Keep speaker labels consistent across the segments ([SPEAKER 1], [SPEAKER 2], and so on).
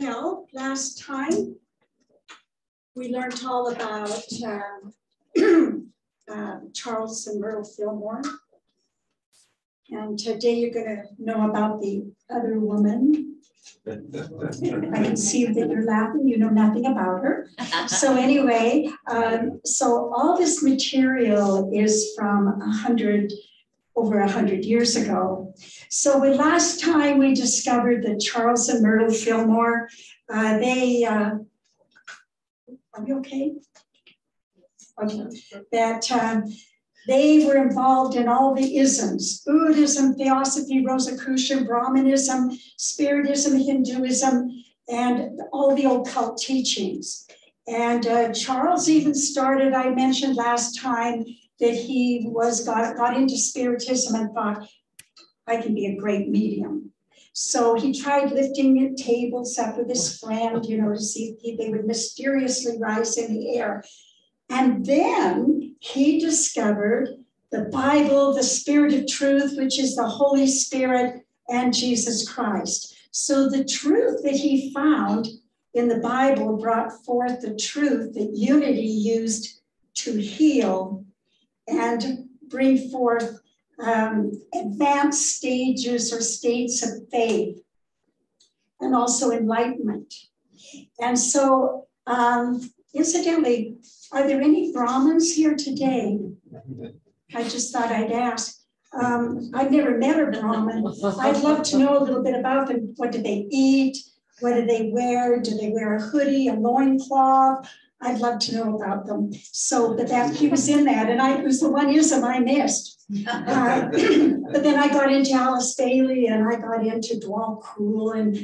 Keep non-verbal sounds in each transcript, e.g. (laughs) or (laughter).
[SPEAKER 1] Well, last time we learned all about um, (clears throat) uh, Charles and Myrtle Fillmore. And today you're going to know about the other woman. I can see that you're laughing, you know nothing about her. (laughs) So anyway, um, so all this material is from a hundred, over a hundred years ago. So the last time we discovered that Charles and Myrtle Fillmore, uh, they, uh, are you okay? Okay, that um, they were involved in all the isms Buddhism, Theosophy, Rosicrucian, Brahmanism, Spiritism, Hinduism, and all the occult teachings. And uh, Charles even started, I mentioned last time that he was got, got into Spiritism and thought, I can be a great medium. So he tried lifting tables up with his friend, you know, to see if they would mysteriously rise in the air. And then he discovered the Bible, the Spirit of truth, which is the Holy Spirit and Jesus Christ. So the truth that he found in the Bible brought forth the truth that unity used to heal and bring forth um, advanced stages or states of faith and also enlightenment. And so, um, incidentally, are there any Brahmins here today? I just thought I'd ask. Um, I've never met a Brahmin. I'd love to know a little bit about them. What do they eat? What do they wear? Do they wear a hoodie, a loincloth? I'd love to know about them. So, but that he was in that, and I was the one ism I missed. Uh, (clears throat) but then I got into Alice Bailey and I got into Djwhal Khul and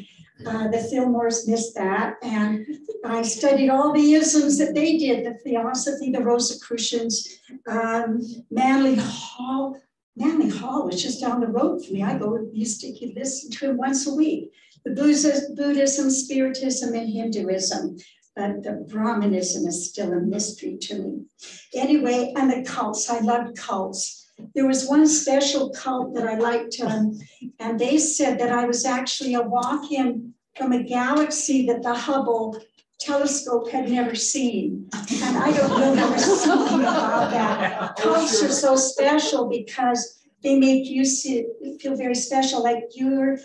[SPEAKER 1] uh, the Fillmores missed that. And I studied all the isms that they did, the Theosophy, the Rosicrucians, um, Manly Hall. Manly Hall was just down the road from me. I go used to listen to him once a week. The Buddhism, Spiritism, and Hinduism but the Brahmanism is still a mystery to me. Anyway, and the cults, I loved cults. There was one special cult that I liked, um, and they said that I was actually a walk in from a galaxy that the Hubble telescope had never seen. And I don't know, there was something about that. Cults are so special because they make you see, feel very special, like you're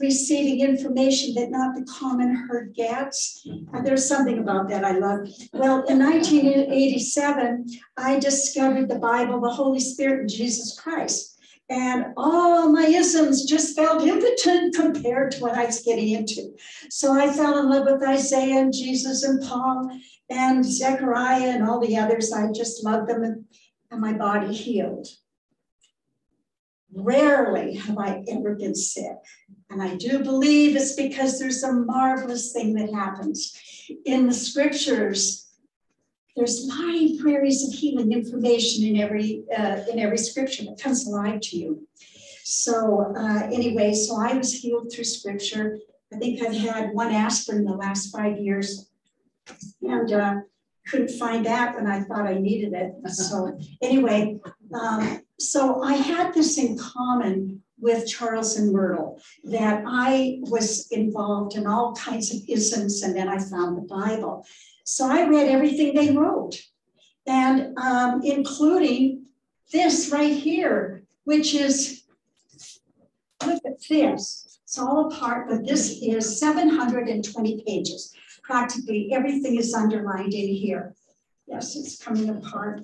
[SPEAKER 1] receiving information that not the common herd gets. Mm-hmm. And there's something about that I love. Well, in 1987, I discovered the Bible, the Holy Spirit, and Jesus Christ. And all my isms just felt impotent compared to what I was getting into. So I fell in love with Isaiah and Jesus and Paul and Zechariah and all the others. I just loved them and, and my body healed. Rarely have I ever been sick. And I do believe it's because there's a marvelous thing that happens. In the scriptures, there's libraries of healing information in every uh, in every scripture that comes alive to you. So uh, anyway, so I was healed through scripture. I think I've had one aspirin in the last five years, and uh, couldn't find that when I thought I needed it. So anyway, um, so I had this in common with Charles and Myrtle that I was involved in all kinds of isms, and then I found the Bible. So I read everything they wrote, and um, including this right here, which is look at this. It's all apart, but this is 720 pages. Practically everything is underlined in here. Yes, it's coming apart.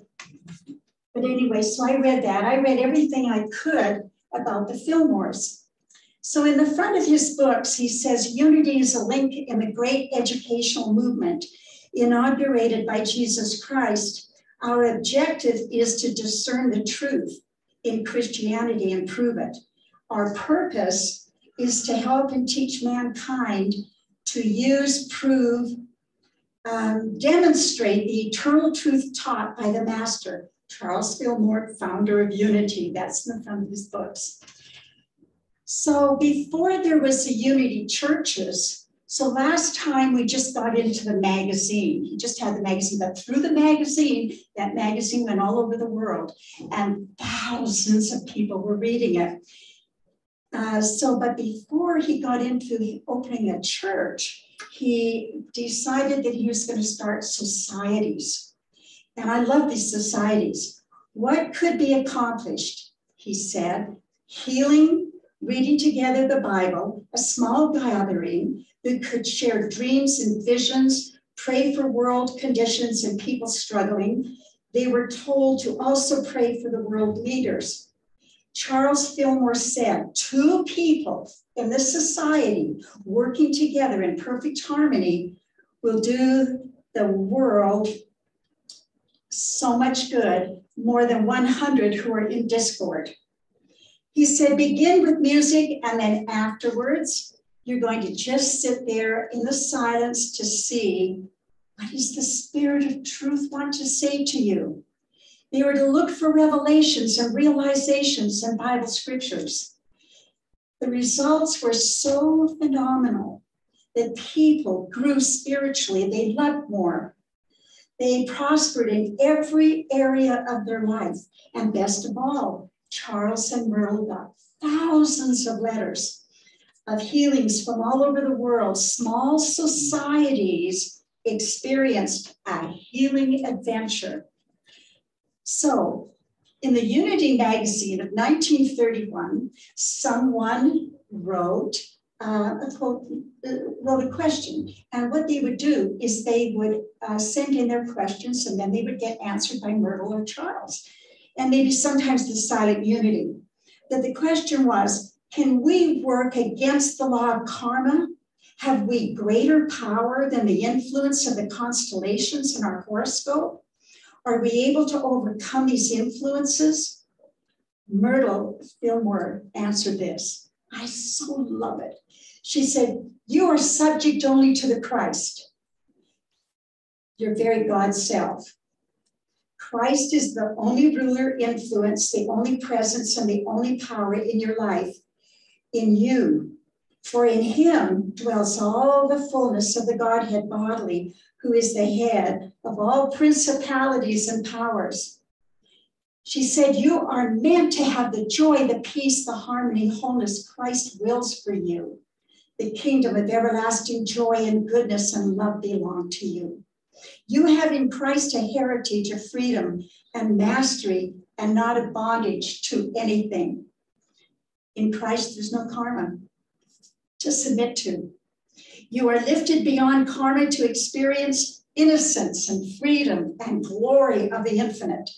[SPEAKER 1] But anyway, so I read that. I read everything I could about the Fillmores. So in the front of his books, he says unity is a link in the great educational movement inaugurated by Jesus Christ. Our objective is to discern the truth in Christianity and prove it. Our purpose is to help and teach mankind to use, prove, um, demonstrate the eternal truth taught by the Master Charles Fillmore, founder of Unity. That's of his books. So before there was the Unity churches, so last time we just got into the magazine. He just had the magazine, but through the magazine, that magazine went all over the world and thousands of people were reading it. Uh, so, but before he got into opening a church, he decided that he was going to start societies. And I love these societies. What could be accomplished? He said, healing, reading together the Bible, a small gathering that could share dreams and visions, pray for world conditions and people struggling. They were told to also pray for the world leaders. Charles Fillmore said, two people in this society working together in perfect harmony will do the world so much good, more than 100 who are in discord. He said, begin with music, and then afterwards, you're going to just sit there in the silence to see what does the Spirit of truth want to say to you? They were to look for revelations and realizations in Bible scriptures. The results were so phenomenal that people grew spiritually, they loved more. They prospered in every area of their life. And best of all, Charles and Myrtle got thousands of letters of healings from all over the world. Small societies experienced a healing adventure so, in the Unity magazine of 1931, someone wrote uh, a quote, uh, wrote a question, and what they would do is they would uh, send in their questions, and then they would get answered by Myrtle or Charles, and maybe sometimes the silent unity. That the question was, can we work against the law of karma? Have we greater power than the influence of the constellations in our horoscope? Are we able to overcome these influences? Myrtle Fillmore answered this. I so love it. She said, You are subject only to the Christ, your very God self. Christ is the only ruler, influence, the only presence, and the only power in your life, in you. For in him dwells all the fullness of the Godhead bodily, who is the head of all principalities and powers. She said, You are meant to have the joy, the peace, the harmony, wholeness Christ wills for you. The kingdom of everlasting joy and goodness and love belong to you. You have in Christ a heritage of freedom and mastery and not a bondage to anything. In Christ, there's no karma to submit to. You are lifted beyond karma to experience innocence and freedom and glory of the infinite.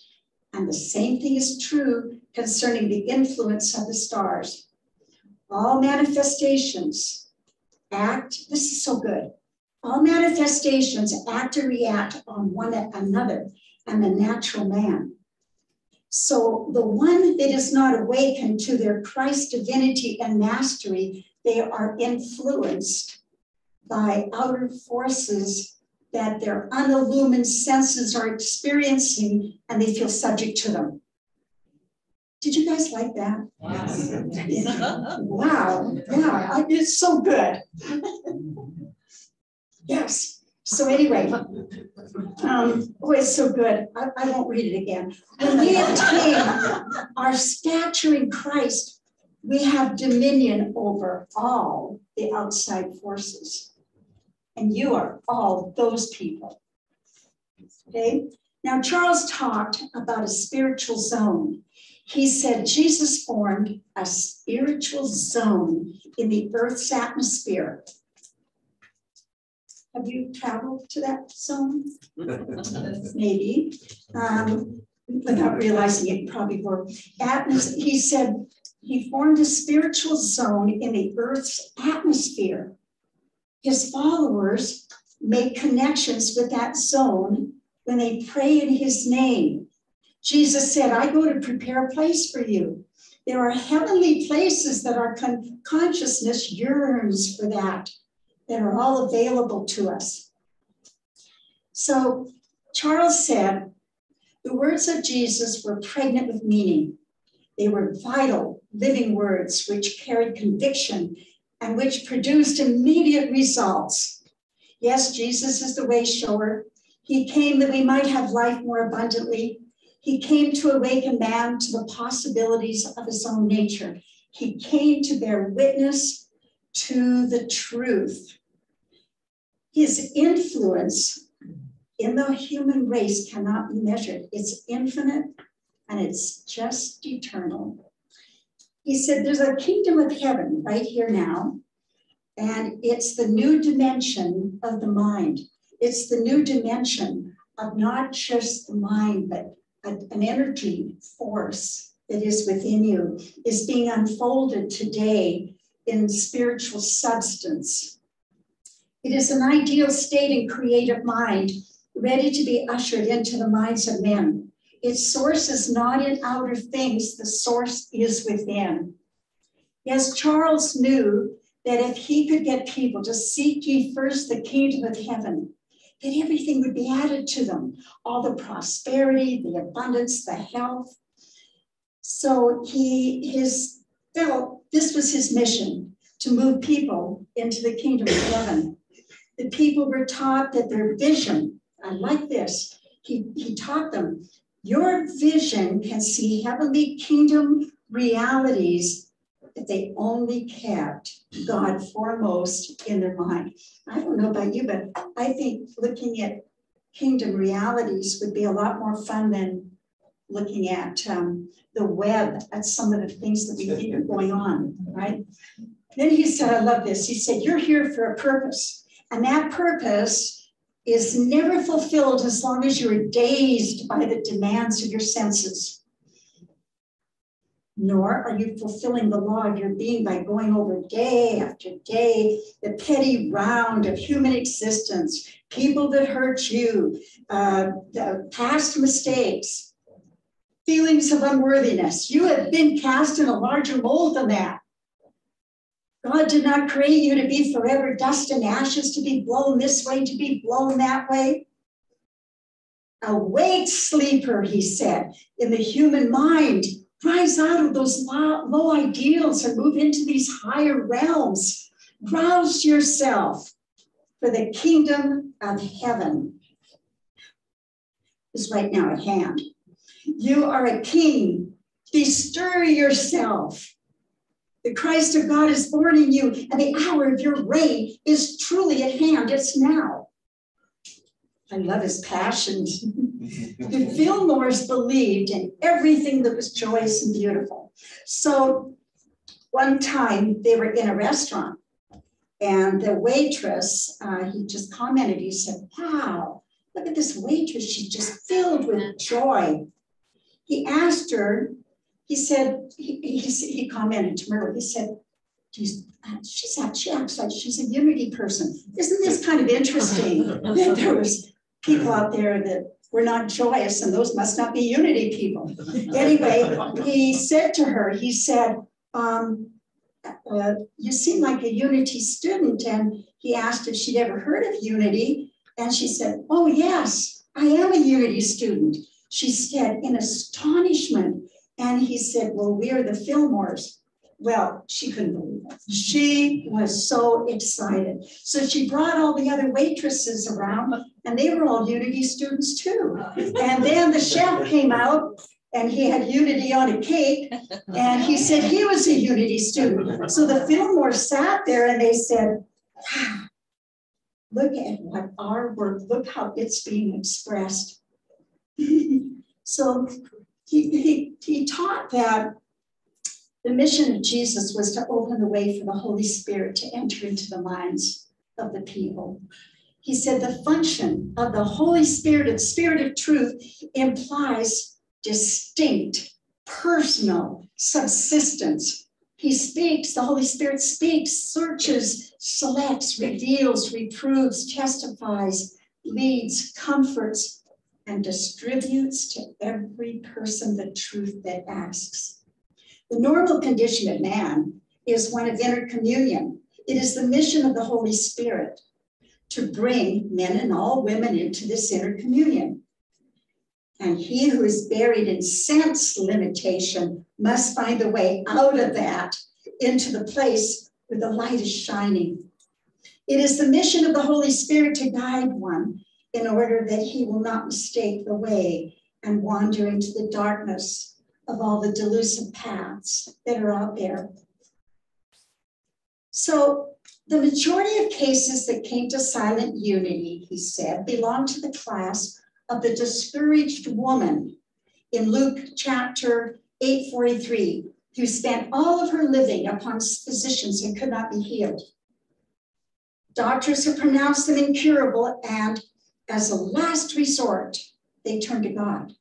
[SPEAKER 1] And the same thing is true concerning the influence of the stars. All manifestations act, this is so good. All manifestations act and react on one another and the natural man. So the one that is not awakened to their Christ divinity and mastery, they are influenced by outer forces that their unillumined senses are experiencing and they feel subject to them. Did you guys like that? Wow, wow, it's so good. yes. So anyway, um, oh, it's so good. I, I won't read it again. When we attain our stature in Christ, we have dominion over all the outside forces. And you are all those people. Okay? Now, Charles talked about a spiritual zone. He said Jesus formed a spiritual zone in the Earth's atmosphere. Have you traveled to that zone? (laughs) Maybe. Um, without realizing it, probably were. Atmos- he said he formed a spiritual zone in the Earth's atmosphere his followers make connections with that zone when they pray in his name. Jesus said, I go to prepare a place for you. There are heavenly places that our con- consciousness yearns for that, that are all available to us. So Charles said, the words of Jesus were pregnant with meaning. They were vital, living words which carried conviction and which produced immediate results. Yes, Jesus is the way shower. He came that we might have life more abundantly. He came to awaken man to the possibilities of his own nature. He came to bear witness to the truth. His influence in the human race cannot be measured. It's infinite and it's just eternal. He said, There's a kingdom of heaven right here now, and it's the new dimension of the mind. It's the new dimension of not just the mind, but an energy force that is within you is being unfolded today in spiritual substance. It is an ideal state and creative mind ready to be ushered into the minds of men. Its source is not in outer things, the source is within. Yes, Charles knew that if he could get people to seek ye first the kingdom of heaven, that everything would be added to them all the prosperity, the abundance, the health. So he his felt this was his mission to move people into the kingdom of heaven. The people were taught that their vision, I like this, he, he taught them, your vision can see heavenly kingdom realities if they only kept God foremost in their mind. I don't know about you, but I think looking at kingdom realities would be a lot more fun than looking at um, the web at some of the things that we think are going on, right? Then he said, I love this. He said, You're here for a purpose. And that purpose is never fulfilled as long as you're dazed by the demands of your senses nor are you fulfilling the law of your being by going over day after day the petty round of human existence, people that hurt you, uh, past mistakes, feelings of unworthiness. You have been cast in a larger mold than that. God did not create you to be forever dust and ashes, to be blown this way, to be blown that way. Awake, sleeper, he said, in the human mind rise out of those low, low ideals and move into these higher realms. Rouse yourself for the kingdom of heaven is right now at hand. You are a king. Bestir yourself. The Christ of God is born in you, and the hour of your reign is truly at hand. It's now. I love his passion. (laughs) the Fillmores believed in everything that was joyous and beautiful. So one time they were in a restaurant and the waitress, uh, he just commented, he said, wow, look at this waitress. She's just filled with joy. He asked her, he said, he, he, he commented to Myrtle, he said, she's, she's she acts like she's a unity person. Isn't this kind of interesting that (laughs) there was people out there that were not joyous, and those must not be unity people. anyway, he said to her, he said, um, uh, you seem like a unity student. And he asked if she'd ever heard of unity. And she said, oh, yes, I am a unity student. She said in astonishment. And he said, well, we're the Fillmores. Well, she couldn't believe it. She was so excited. So she brought all the other waitresses around, and they were all Unity students too. And then the chef came out and he had Unity on a cake, and he said he was a Unity student. So the Fillmore sat there and they said, wow, look at what our work, look how it's being expressed. (laughs) so he, he, he taught that the mission of Jesus was to open the way for the Holy Spirit to enter into the minds of the people. He said the function of the Holy Spirit, the Spirit of truth, implies distinct, personal subsistence. He speaks, the Holy Spirit speaks, searches, selects, reveals, reproves, testifies, leads, comforts, and distributes to every person the truth that asks. The normal condition of man is one of inner communion. It is the mission of the Holy Spirit to bring men and all women into this inner communion. And he who is buried in sense limitation must find a way out of that into the place where the light is shining. It is the mission of the Holy Spirit to guide one in order that he will not mistake the way and wander into the darkness of all the delusive paths that are out there. So the majority of cases that came to silent unity, he said, belonged to the class of the discouraged woman in Luke chapter 843, who spent all of her living upon physicians and could not be healed. Doctors have pronounced them incurable, and as a last resort, they turned to God.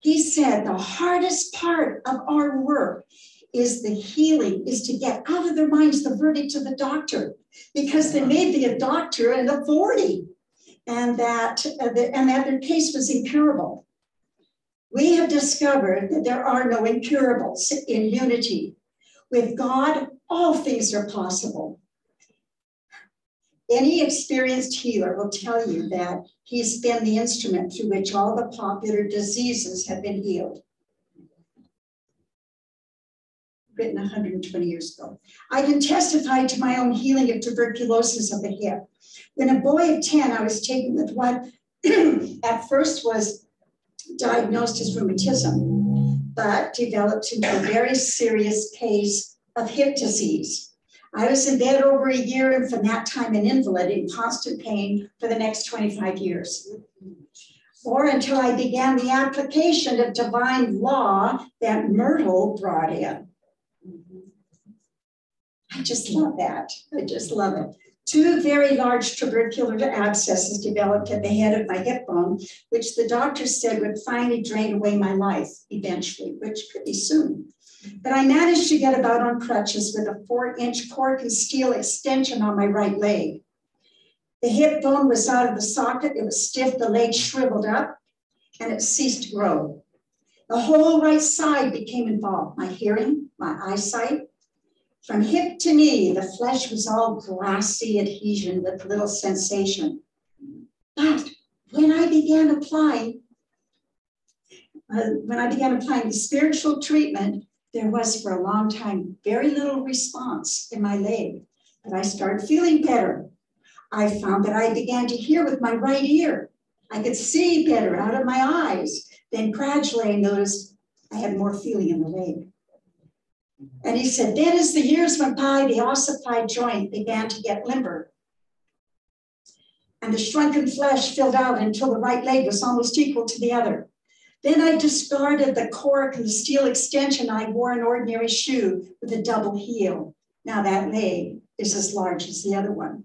[SPEAKER 1] He said the hardest part of our work is the healing, is to get out of their minds the verdict of the doctor, because they may be a doctor and a 40, and that, uh, the, and that their case was incurable. We have discovered that there are no incurables in unity. With God, all things are possible. Any experienced healer will tell you that he's been the instrument through which all the popular diseases have been healed. Written 120 years ago. I can testify to my own healing of tuberculosis of the hip. When a boy of 10, I was taken with what (clears throat) at first was diagnosed as rheumatism, but developed into a very serious case of hip disease. I was in bed over a year and from that time an invalid in constant pain for the next 25 years. Or until I began the application of divine law that Myrtle brought in. I just love that. I just love it. Two very large tubercular abscesses developed at the head of my hip bone, which the doctor said would finally drain away my life eventually, which could be soon. But I managed to get about on crutches with a four inch cork and steel extension on my right leg. The hip bone was out of the socket, it was stiff, the leg shriveled up, and it ceased to grow. The whole right side became involved my hearing, my eyesight, from hip to knee, the flesh was all glassy adhesion with little sensation. But when I began applying, uh, when I began applying the spiritual treatment, there was for a long time very little response in my leg. But I started feeling better. I found that I began to hear with my right ear. I could see better out of my eyes. Then gradually I noticed I had more feeling in the leg. And he said, then as the years went by, the ossified joint began to get limber. And the shrunken flesh filled out until the right leg was almost equal to the other. Then I discarded the cork and the steel extension. I wore an ordinary shoe with a double heel. Now that leg is as large as the other one.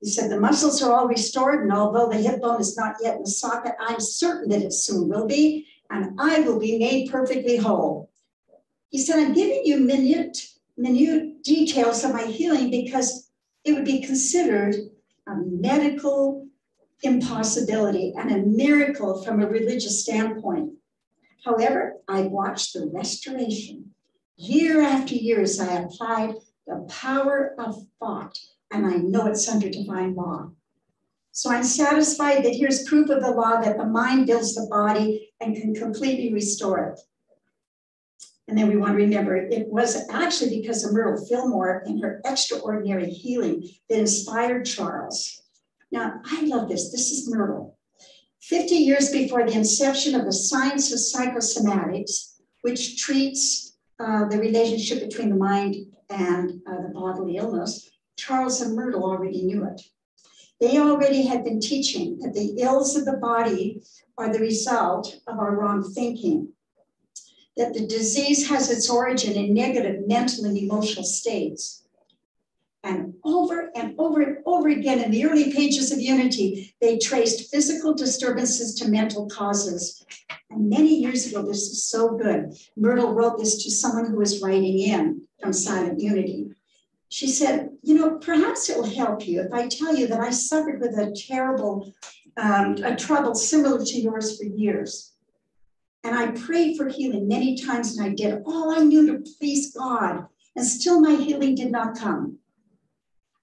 [SPEAKER 1] He said, the muscles are all restored, and although the hip bone is not yet in the socket, I'm certain that it soon will be and I will be made perfectly whole. He said, I'm giving you minute, minute details of my healing because it would be considered a medical impossibility and a miracle from a religious standpoint. However, I watched the restoration. Year after year as I applied the power of thought, and I know it's under divine law. So I'm satisfied that here's proof of the law that the mind builds the body and can completely restore it. And then we want to remember it was actually because of Myrtle Fillmore and her extraordinary healing that inspired Charles. Now, I love this. This is Myrtle. 50 years before the inception of the science of psychosomatics, which treats uh, the relationship between the mind and uh, the bodily illness, Charles and Myrtle already knew it. They already had been teaching that the ills of the body are the result of our wrong thinking, that the disease has its origin in negative mental and emotional states. And over and over and over again in the early pages of Unity, they traced physical disturbances to mental causes. And many years ago, this is so good. Myrtle wrote this to someone who was writing in from Silent Unity she said, You know, perhaps it will help you if I tell you that I suffered with a terrible um, a trouble similar to yours for years. And I prayed for healing many times, and I did all I knew to please God, and still my healing did not come.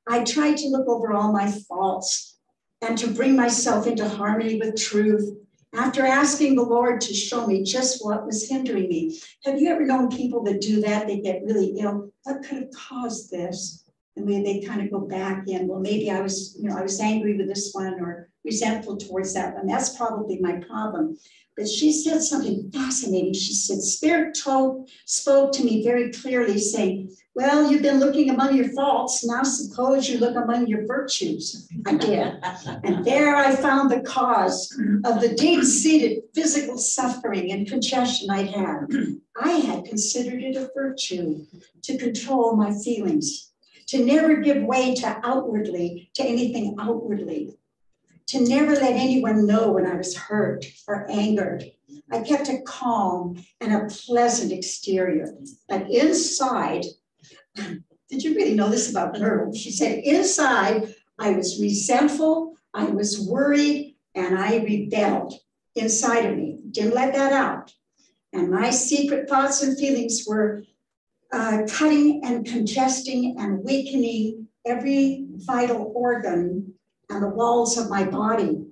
[SPEAKER 1] I tried to look over all my faults and to bring myself into harmony with truth after asking the Lord to show me just what was hindering me. Have you ever known people that do that? They get really ill. What could have caused this? And we, they kind of go back in, well, maybe I was, you know, I was angry with this one, or resentful towards that one. That's probably my problem. But she said something fascinating. She said, Spirit told, spoke to me very clearly, saying, Well, you've been looking among your faults. Now suppose you look among your virtues. I did. and there I found the cause of the deep seated physical suffering and congestion I had. I had considered it a virtue to control my feelings, to never give way to outwardly, to anything outwardly to never let anyone know when I was hurt or angered. I kept a calm and a pleasant exterior. But inside, did you really know this about Myrtle? She said, inside, I was resentful, I was worried, and I rebelled inside of me. Didn't let that out. And my secret thoughts and feelings were uh, cutting and congesting and weakening every vital organ and the walls of my body.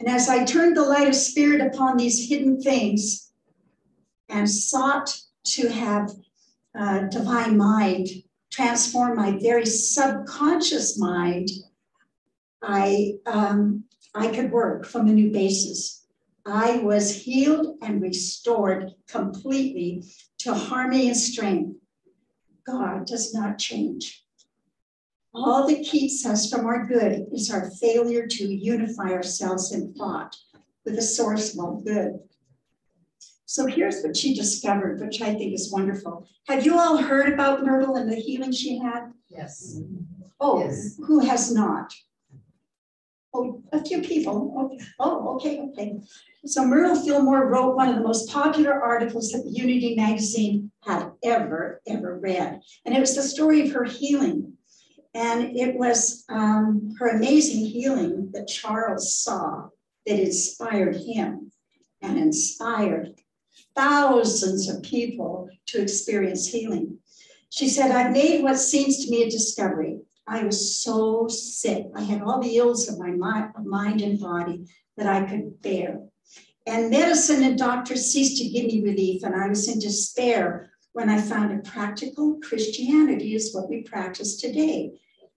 [SPEAKER 1] And as I turned the light of spirit upon these hidden things and sought to have uh, divine mind transform my very subconscious mind, I, um, I could work from a new basis. I was healed and restored completely to harmony and strength. God does not change. All that keeps us from our good is our failure to unify ourselves in thought with the source of all good. So here's what she discovered, which I think is wonderful. Have you all heard about Myrtle and the healing she had?
[SPEAKER 2] Yes.
[SPEAKER 1] Oh,
[SPEAKER 2] Yes.
[SPEAKER 1] who has not? Oh, a few people. Okay. Oh, okay, okay. So Myrtle Fillmore wrote one of the most popular articles that Unity magazine had ever, ever read. And it was the story of her healing. And it was um, her amazing healing that Charles saw that inspired him and inspired thousands of people to experience healing. She said, I've made what seems to me a discovery. I was so sick. I had all the ills of my mind and body that I could bear. And medicine and doctors ceased to give me relief, and I was in despair when I found a practical Christianity is what we practice today.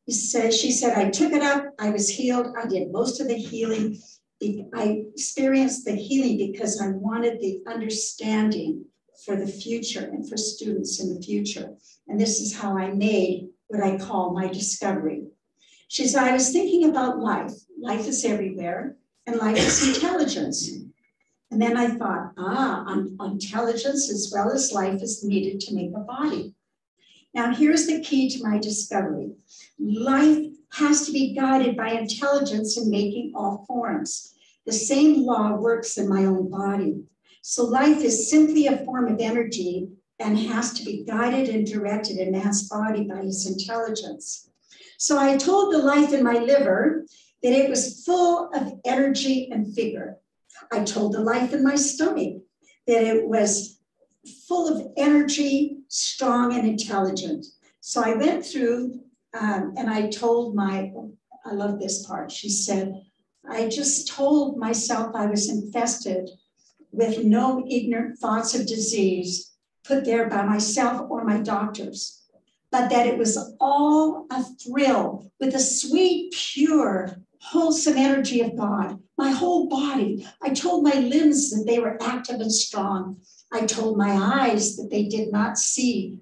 [SPEAKER 1] He said, she said, I took it up, I was healed, I did most of the healing. I experienced the healing because I wanted the understanding for the future and for students in the future. And this is how I made what I call my discovery. She said, I was thinking about life. Life is everywhere, and life is intelligence. And then I thought, ah, intelligence as well as life is needed to make a body. Now, here's the key to my discovery life has to be guided by intelligence in making all forms. The same law works in my own body. So, life is simply a form of energy and has to be guided and directed in man's body by his intelligence. So, I told the life in my liver that it was full of energy and vigor. I told the life in my stomach that it was full of energy, strong, and intelligent. So I went through um, and I told my, I love this part. She said, I just told myself I was infested with no ignorant thoughts of disease put there by myself or my doctors, but that it was all a thrill with the sweet, pure, wholesome energy of God. My whole body. I told my limbs that they were active and strong. I told my eyes that they did not see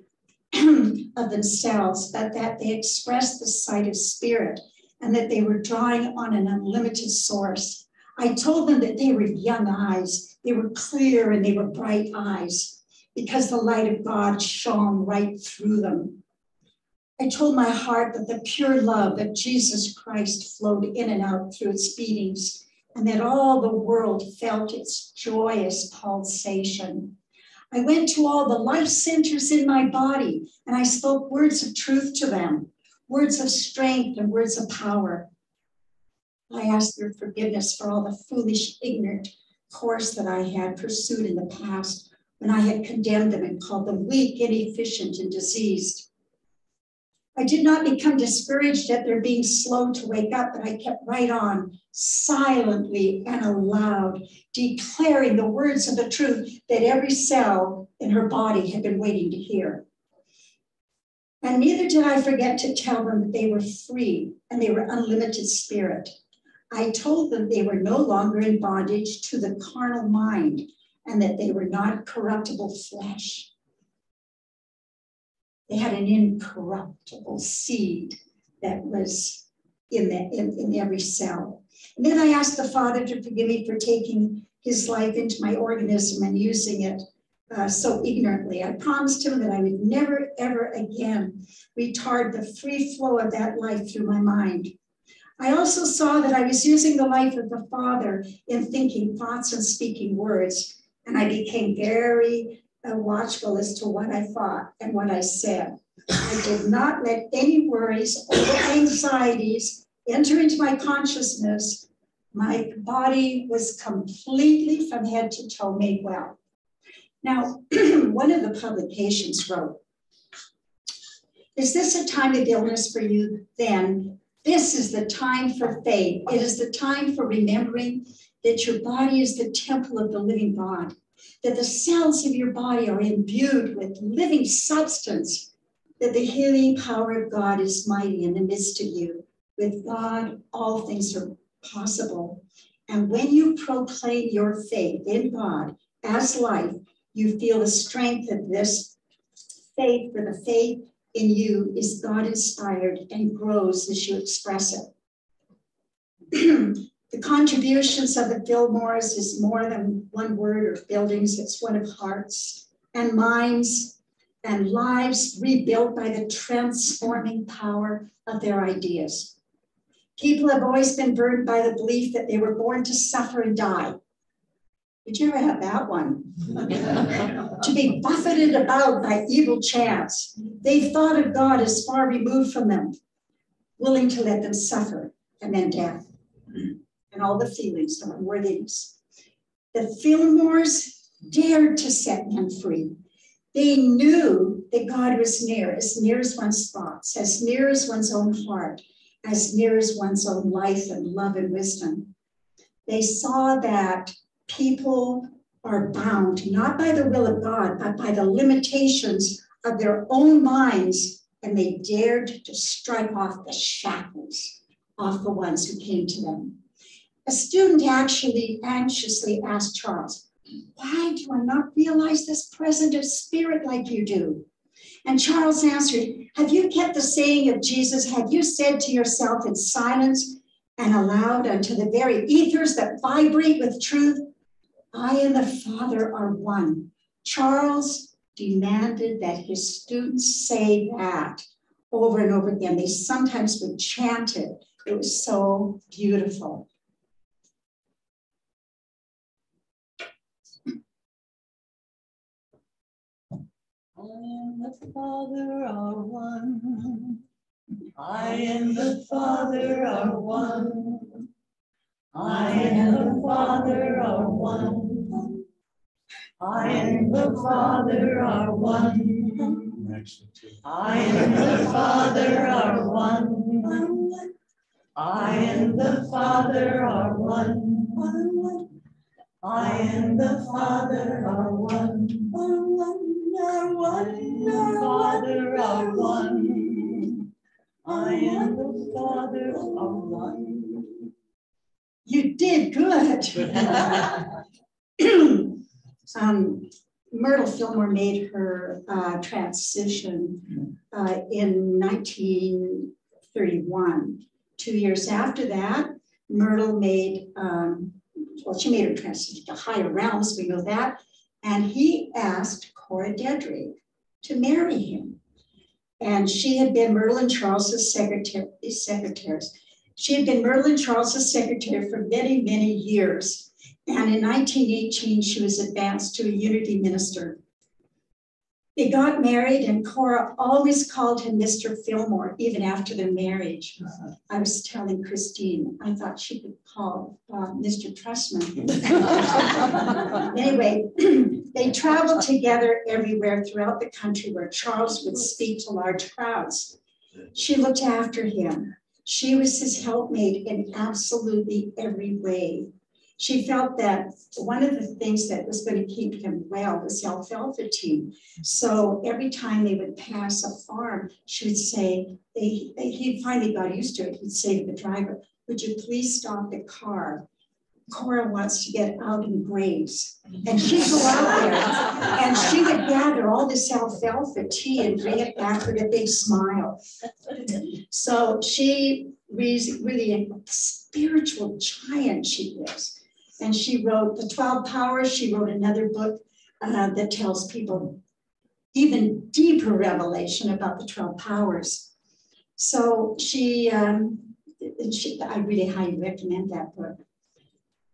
[SPEAKER 1] of themselves, but that they expressed the sight of spirit and that they were drawing on an unlimited source. I told them that they were young eyes, they were clear and they were bright eyes because the light of God shone right through them. I told my heart that the pure love of Jesus Christ flowed in and out through its beatings and that all the world felt its joyous pulsation. I went to all the life centers in my body and I spoke words of truth to them, words of strength and words of power. I asked their forgiveness for all the foolish, ignorant course that I had pursued in the past when I had condemned them and called them weak, inefficient, and diseased. I did not become discouraged at their being slow to wake up, but I kept right on, silently and aloud, declaring the words of the truth that every cell in her body had been waiting to hear. And neither did I forget to tell them that they were free and they were unlimited spirit. I told them they were no longer in bondage to the carnal mind and that they were not corruptible flesh. They had an incorruptible seed that was in, the, in, in every cell. And then I asked the Father to forgive me for taking his life into my organism and using it uh, so ignorantly. I promised him that I would never, ever again retard the free flow of that life through my mind. I also saw that I was using the life of the Father in thinking thoughts and speaking words, and I became very watchful as to what I thought and what I said. I did not let any worries or anxieties enter into my consciousness. My body was completely from head to toe made well. Now, (clears throat) one of the publications wrote, Is this a time of illness for you? Then this is the time for faith. It is the time for remembering that your body is the temple of the living God, that the cells of your body are imbued with living substance, that the healing power of God is mighty in the midst of you. With God, all things are possible. And when you proclaim your faith in God as life, you feel the strength of this faith, for the faith in you is God inspired and grows as you express it. (clears throat) the contributions of the Fillmores is more than one word or buildings, it's one of hearts and minds and lives rebuilt by the transforming power of their ideas. People have always been burdened by the belief that they were born to suffer and die. Did you ever have that one? (laughs) to be buffeted about by evil chance. They thought of God as far removed from them, willing to let them suffer and then death and all the feelings of unworthiness. The Fillmores dared to set men free. They knew that God was near, as near as one's thoughts, as near as one's own heart, as near as one's own life and love and wisdom. They saw that people are bound not by the will of God, but by the limitations of their own minds, and they dared to strike off the shackles off the ones who came to them. A student actually anxiously asked Charles, Why do I not realize this present of spirit like you do? And Charles answered, Have you kept the saying of Jesus? Have you said to yourself in silence and aloud unto the very ethers that vibrate with truth, I and the Father are one. Charles demanded that his students say that over and over again. They sometimes would chant it. It was so beautiful.
[SPEAKER 2] And the Father are one. I and the Father are one. I and the Father are one. I and the Father are one. I and the Father are one. I and the Father are one. I and the Father are one. One, are one. I am the Father of one.
[SPEAKER 1] You did good. (laughs) um, Myrtle Fillmore made her uh, transition uh, in 1931. Two years after that, Myrtle made, um, well, she made her transition to higher realms, we know that. And he asked Cora Dedrick to marry him. And she had been Merlin Charles's secretary, secretaries. She had been Merlin Charles's secretary for many, many years. And in 1918, she was advanced to a unity minister. They got married, and Cora always called him Mr. Fillmore, even after their marriage. Uh-huh. I was telling Christine, I thought she could call uh, Mr. Trussman. (laughs) anyway, (clears throat) they traveled together everywhere throughout the country where Charles would speak to large crowds. She looked after him. She was his helpmate in absolutely every way. She felt that one of the things that was going to keep him well was alfalfa tea. So every time they would pass a farm, she would say, they, he finally got used to it. He'd say to the driver, would you please stop the car? Cora wants to get out in graves. And she'd go out there and she would gather all this alfalfa tea and bring it back with a big smile. So she really, really a spiritual giant she is. And she wrote the 12 Powers. She wrote another book uh, that tells people even deeper revelation about the 12 Powers. So she, um, she I really highly recommend that book.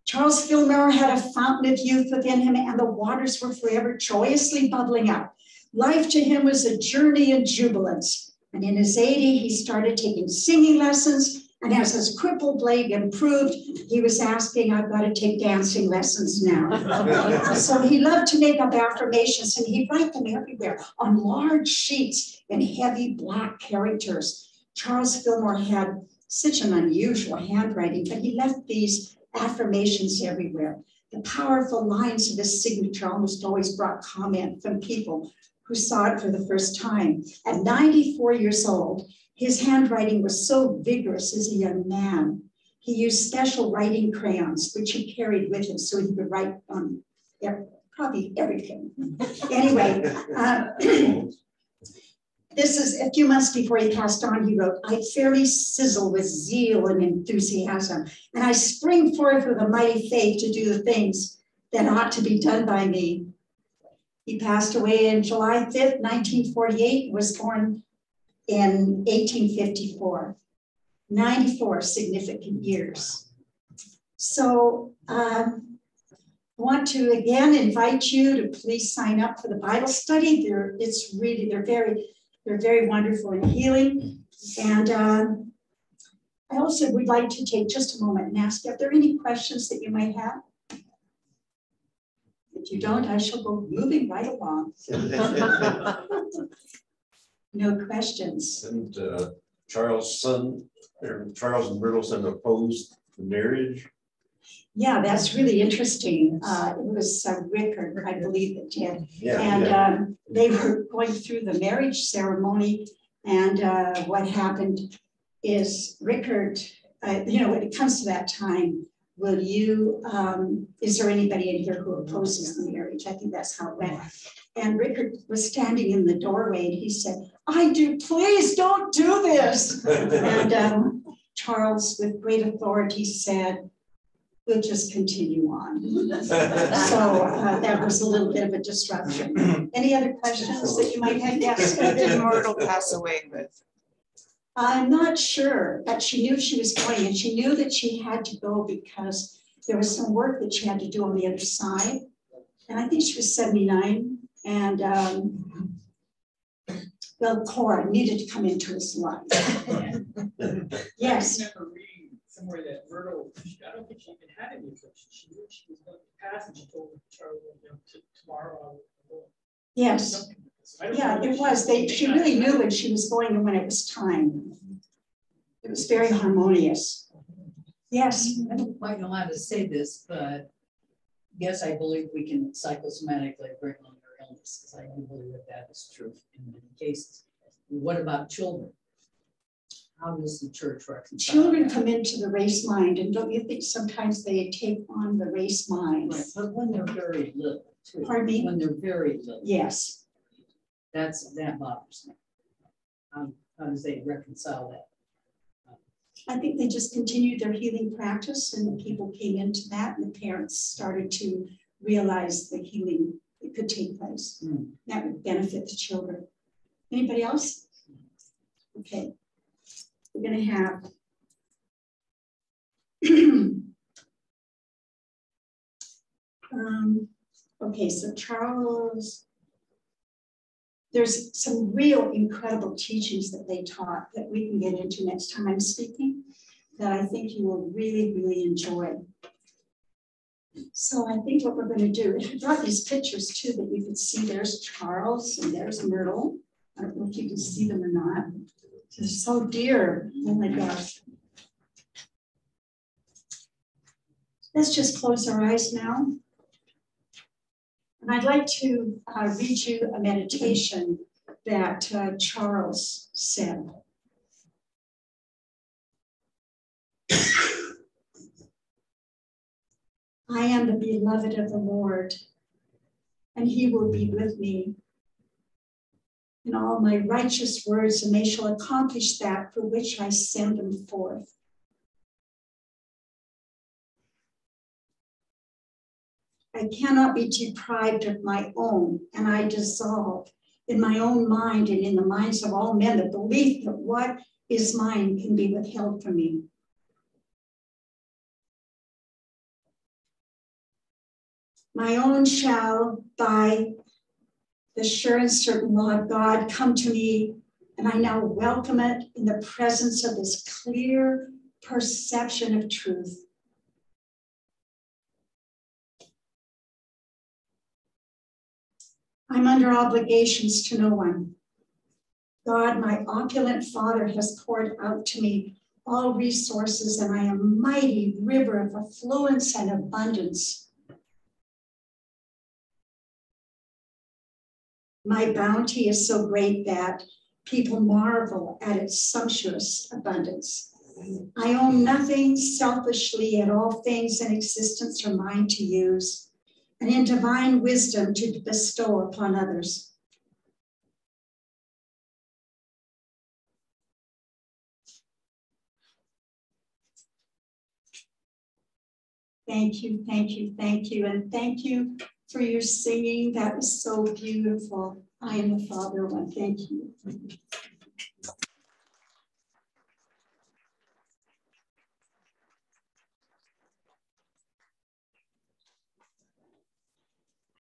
[SPEAKER 1] Charles Fillmore had a fountain of youth within him, and the waters were forever joyously bubbling up. Life to him was a journey in jubilance. And in his 80, he started taking singing lessons. And as his crippled leg improved, he was asking, I've got to take dancing lessons now. (laughs) so he loved to make up affirmations and he'd write them everywhere on large sheets in heavy black characters. Charles Fillmore had such an unusual handwriting, but he left these affirmations everywhere. The powerful lines of his signature almost always brought comment from people who saw it for the first time. At 94 years old, his handwriting was so vigorous as a young man. He used special writing crayons, which he carried with him so he could write on probably everything. (laughs) anyway, uh, (clears throat) This is a few months before he passed on, he wrote, I fairly sizzle with zeal and enthusiasm, and I spring forth with a mighty faith to do the things that ought to be done by me. He passed away in July 5th, 1948, was born in 1854. 94 significant years. So um, I want to again invite you to please sign up for the Bible study. They're, it's really, they're very they're very wonderful in healing. And um, I also would like to take just a moment and ask if there are any questions that you might have. If you don't, I shall go moving right along. (laughs) no questions.
[SPEAKER 3] And uh, Charles' son, Charles and Myrtle's son opposed the marriage.
[SPEAKER 1] Yeah, that's really interesting. Uh, it was uh, Rickert, I believe, that did.
[SPEAKER 3] Yeah,
[SPEAKER 1] and
[SPEAKER 3] yeah.
[SPEAKER 1] um, they were going through the marriage ceremony. And uh, what happened is Rickert, uh, you know, when it comes to that time, will you, um, is there anybody in here who opposes the marriage? I think that's how it went. And Rickert was standing in the doorway and he said, I do, please don't do this. (laughs) and um, Charles, with great authority, said, we'll just continue on. (laughs) so uh, that was a little bit of a disruption. (clears throat) Any other questions that you might have? Yes.
[SPEAKER 4] Who did Myrtle pass away with?
[SPEAKER 1] I'm not sure, but she knew she was going and she knew that she had to go because there was some work that she had to do on the other side. And I think she was 79. And um, well, Cora needed to come into his life. (laughs) yes
[SPEAKER 5] somewhere that Myrtle, I don't think she even had any affliction. She knew she was going to pass, and she told Charlie, you know, tomorrow I'll go.
[SPEAKER 1] Yes. Yeah, it was. They she really knew when she was going and when it was time. It was very harmonious. Yes.
[SPEAKER 2] I don't quite know how to say this, but yes, I believe we can psychosomatically bring on your illness, because I do believe that that is true in many cases. What about children? How does the church reconcile?
[SPEAKER 1] Children
[SPEAKER 2] that?
[SPEAKER 1] come into the race mind, and don't you think sometimes they take on the race mind?
[SPEAKER 2] Right, but when they're very little, too.
[SPEAKER 1] Pardon me?
[SPEAKER 2] When they're very little.
[SPEAKER 1] Yes.
[SPEAKER 2] That's, that bothers me. Um, how does they reconcile that?
[SPEAKER 1] I think they just continued their healing practice, and people came into that, and the parents started to realize the healing that could take place.
[SPEAKER 2] Mm.
[SPEAKER 1] That would benefit the children. Anybody else? Okay. We're going to have (clears throat) um, okay, so Charles, there's some real incredible teachings that they taught that we can get into next time I'm speaking that I think you will really, really enjoy. So I think what we're going to do we brought these pictures too that you could see. There's Charles and there's Myrtle. I don't know if you can see them or not just so dear. Oh my gosh. Let's just close our eyes now. And I'd like to uh, read you a meditation that uh, Charles said. I am the beloved of the Lord, and he will be with me in all my righteous words, and they shall accomplish that for which I send them forth. I cannot be deprived of my own, and I dissolve in my own mind and in the minds of all men the belief that what is mine can be withheld from me. My own shall, by the sure and certain law of God, come to me, and I now welcome it in the presence of this clear perception of truth. I'm under obligations to no one. God, my opulent Father, has poured out to me all resources, and I am mighty river of affluence and abundance. My bounty is so great that people marvel at its sumptuous abundance. I own nothing selfishly, and all things in existence are mine to use and in divine wisdom to bestow upon others. Thank you, thank you, thank you, and thank you for your singing. That was so beautiful. I am the Father one. Thank you.